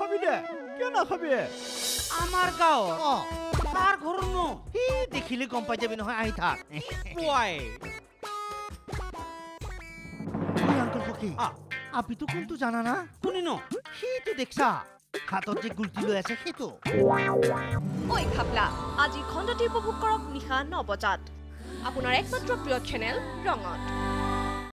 খাবি দে। কিয় নাখাবি? আমাৰ গাঁৱত অ। তাৰ ঘৰ ন? সি দেখিলে গম পাই যাবি নহয় আহি থাক। পুৱাই আংকল ফকি আপিটো কোনটো জানা না? কোনি ন সিটো দেখছা। হাতত যে গুলটি লৈ আছে সেইটো ঐ খাপলা আজি খণ্ডটি উপভোগ কৰক নিশা ন বজাত। আপোনাৰ একমাত্ৰ প্ৰিয় চেনেল ৰঙত।